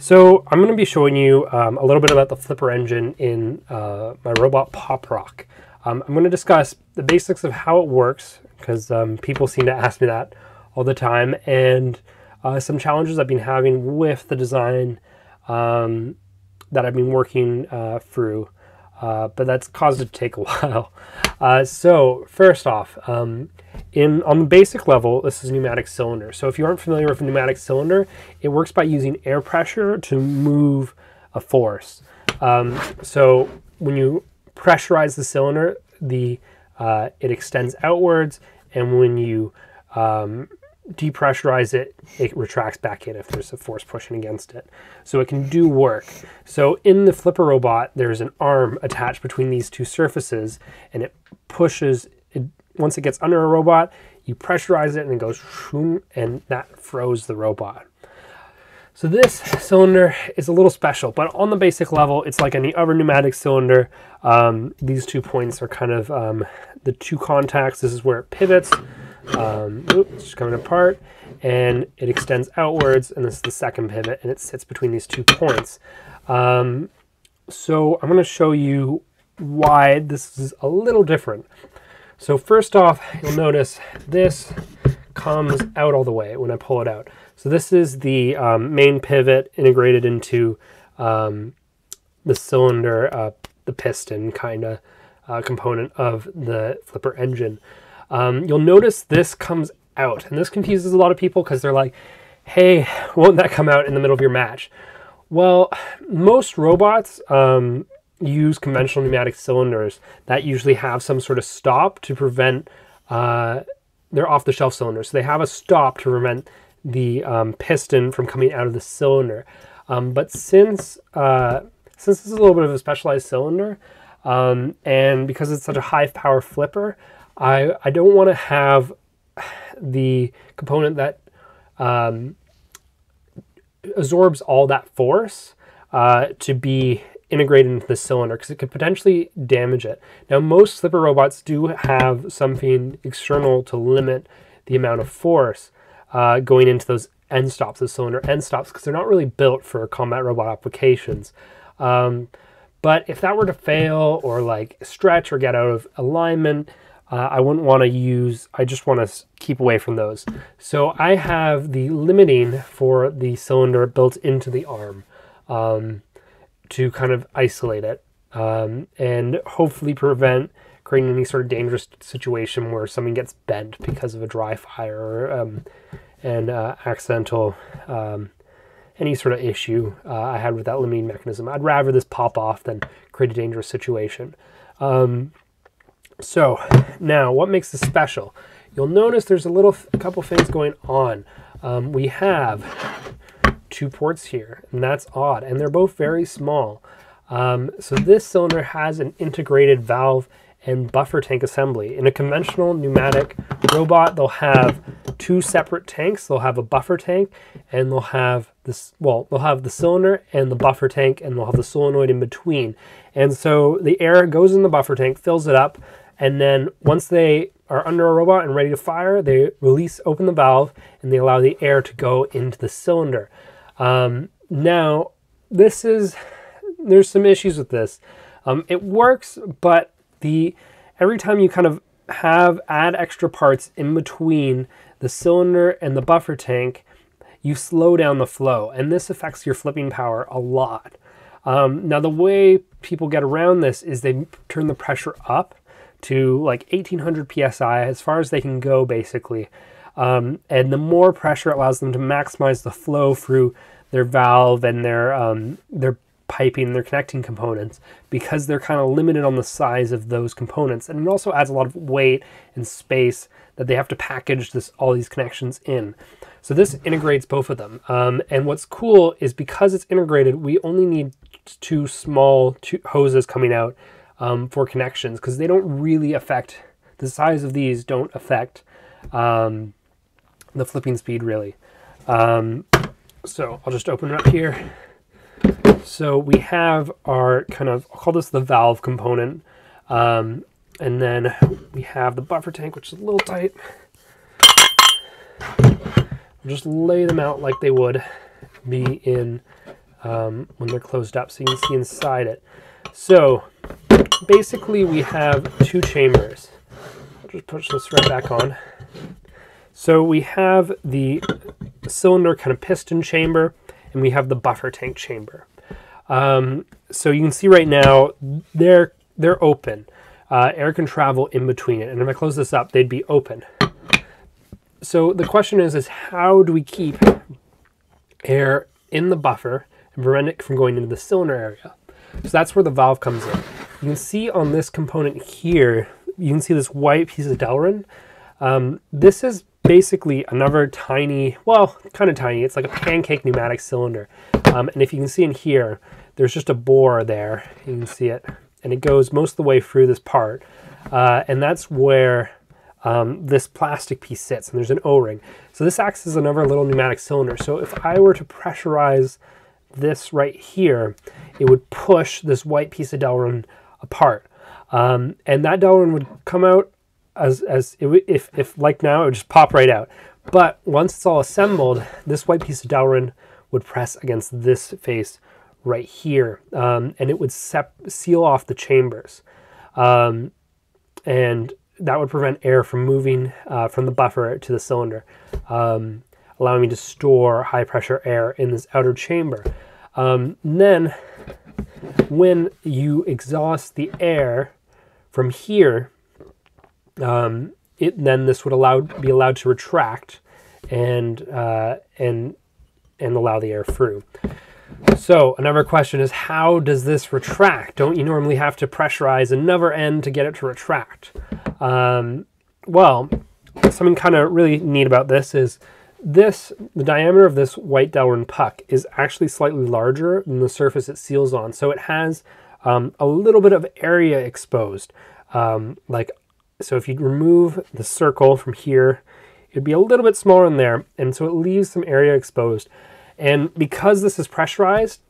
So I'm going to be showing you um, a little bit about the flipper engine in uh, my robot Pop Rock. Um, I'm going to discuss the basics of how it works because um, people seem to ask me that all the time and uh, some challenges I've been having with the design um, that I've been working uh, through. Uh, but that's caused it to take a while. Uh, so first off, um, in on the basic level, this is pneumatic cylinder. So if you aren't familiar with a pneumatic cylinder, it works by using air pressure to move a force. Um, so when you pressurize the cylinder, the uh, it extends outwards, and when you um, depressurize it, it retracts back in if there's a force pushing against it. So it can do work. So in the flipper robot, there's an arm attached between these two surfaces and it pushes, once it gets under a robot, you pressurize it and it goes and that froze the robot. So this cylinder is a little special, but on the basic level, it's like any other pneumatic cylinder. Um, these two points are kind of um, the two contacts. This is where it pivots um, oops, it's coming apart and it extends outwards and this is the second pivot and it sits between these two points. Um, so I'm going to show you why this is a little different. So first off, you'll notice this comes out all the way when I pull it out. So this is the um, main pivot integrated into um, the cylinder, uh, the piston kind of uh, component of the flipper engine. Um, you'll notice this comes out, and this confuses a lot of people because they're like, hey, won't that come out in the middle of your match? Well, most robots um, use conventional pneumatic cylinders that usually have some sort of stop to prevent, uh, they're off the shelf cylinders. So they have a stop to prevent the um, piston from coming out of the cylinder. Um, but since, uh, since this is a little bit of a specialized cylinder, um, and because it's such a high power flipper, I, I don't want to have the component that um, absorbs all that force uh, to be integrated into the cylinder because it could potentially damage it. Now, most flipper robots do have something external to limit the amount of force uh, going into those end stops, the cylinder end stops, because they're not really built for combat robot applications. Um, but if that were to fail or like stretch or get out of alignment, uh, I wouldn't want to use, I just want to keep away from those. So I have the limiting for the cylinder built into the arm um, to kind of isolate it um, and hopefully prevent creating any sort of dangerous situation where something gets bent because of a dry fire or um, an uh, accidental um, any sort of issue uh, I had with that limiting mechanism. I'd rather this pop off than create a dangerous situation. Um, so now what makes this special? You'll notice there's a little, a couple things going on. Um, we have two ports here and that's odd and they're both very small. Um, so this cylinder has an integrated valve and buffer tank assembly. In a conventional pneumatic robot, they'll have two separate tanks. They'll have a buffer tank and they'll have this, well, they'll have the cylinder and the buffer tank and they'll have the solenoid in between. And so the air goes in the buffer tank, fills it up, and then once they are under a robot and ready to fire, they release, open the valve, and they allow the air to go into the cylinder. Um, now, this is, there's some issues with this. Um, it works, but the every time you kind of have add extra parts in between the cylinder and the buffer tank, you slow down the flow, and this affects your flipping power a lot. Um, now, the way people get around this is they turn the pressure up to like 1800 psi as far as they can go basically. Um, and the more pressure allows them to maximize the flow through their valve and their um, their piping, their connecting components, because they're kind of limited on the size of those components. And it also adds a lot of weight and space that they have to package this all these connections in. So this integrates both of them. Um, and what's cool is because it's integrated, we only need two small two hoses coming out um, for connections because they don't really affect the size of these don't affect um, the flipping speed really. Um, so I'll just open it up here. So we have our kind of, I'll call this the valve component. Um, and then we have the buffer tank, which is a little tight. We'll just lay them out like they would be in um, when they're closed up, so you can see inside it. So basically, we have two chambers. I'll just push this right back on. So we have the cylinder kind of piston chamber, and we have the buffer tank chamber. Um, so you can see right now they're they're open. Uh, air can travel in between it, and if I close this up, they'd be open. So the question is, is how do we keep air in the buffer and prevent it from going into the cylinder area? So that's where the valve comes in. You can see on this component here, you can see this white piece of Delrin. Um, this is basically another tiny, well, kind of tiny. It's like a pancake pneumatic cylinder. Um, and if you can see in here, there's just a bore there. You can see it. And it goes most of the way through this part. Uh, and that's where um, this plastic piece sits. And there's an O-ring. So this acts as another little pneumatic cylinder. So if I were to pressurize this right here, it would push this white piece of Delrin apart. Um, and that Delrin would come out as, as it, if, if like now, it would just pop right out. But once it's all assembled, this white piece of Delrin would press against this face right here, um, and it would seal off the chambers. Um, and that would prevent air from moving uh, from the buffer to the cylinder, um, allowing me to store high pressure air in this outer chamber. Um, then, when you exhaust the air from here, um, it then this would allow be allowed to retract and uh, and and allow the air through. So another question is how does this retract? Don't you normally have to pressurize another end to get it to retract? Um, well, something kind of really neat about this is this, the diameter of this white Delrin puck is actually slightly larger than the surface it seals on. So it has um, a little bit of area exposed. Um, like, so if you remove the circle from here, it'd be a little bit smaller in there. And so it leaves some area exposed. And because this is pressurized,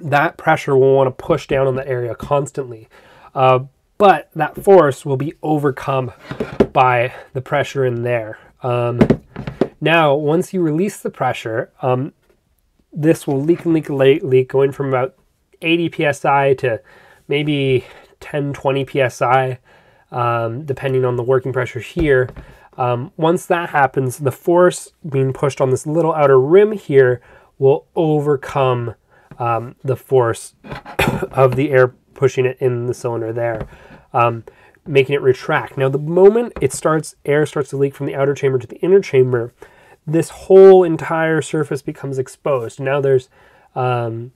that pressure will want to push down on that area constantly. Uh, but that force will be overcome by the pressure in there. Um, now, once you release the pressure, um, this will leak and leak and leak, going from about 80 psi to maybe 10, 20 psi, um, depending on the working pressure here. Um, once that happens, the force being pushed on this little outer rim here will overcome um, the force of the air pushing it in the cylinder there, um, making it retract. Now, the moment it starts, air starts to leak from the outer chamber to the inner chamber, this whole entire surface becomes exposed. Now there's um,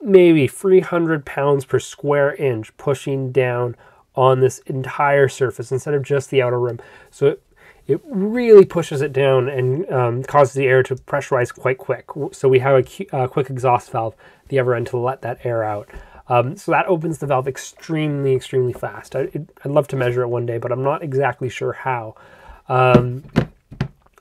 maybe 300 pounds per square inch pushing down on this entire surface instead of just the outer rim. So it it really pushes it down and um, causes the air to pressurize quite quick. So we have a, a quick exhaust valve the other end to let that air out. Um, so that opens the valve extremely, extremely fast. I, would love to measure it one day, but I'm not exactly sure how. Um,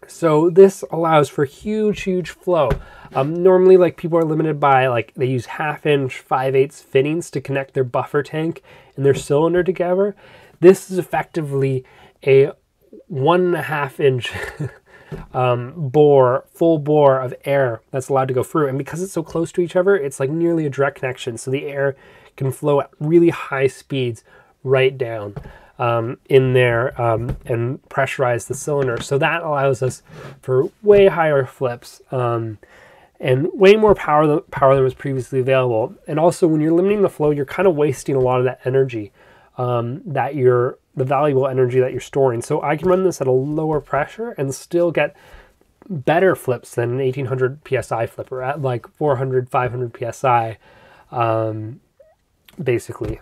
so this allows for huge, huge flow. Um, normally, like people are limited by like they use half inch, five eighths fittings to connect their buffer tank and their cylinder together. This is effectively a one and a half inch um, bore, full bore of air that's allowed to go through. And because it's so close to each other, it's like nearly a direct connection. So the air can flow at really high speeds right down um, in there um, and pressurize the cylinder. So that allows us for way higher flips um, and way more power, power than was previously available. And also when you're limiting the flow, you're kind of wasting a lot of that energy um, that you're the valuable energy that you're storing. So I can run this at a lower pressure and still get better flips than an 1800 psi flipper at like 400, 500 psi, um, basically.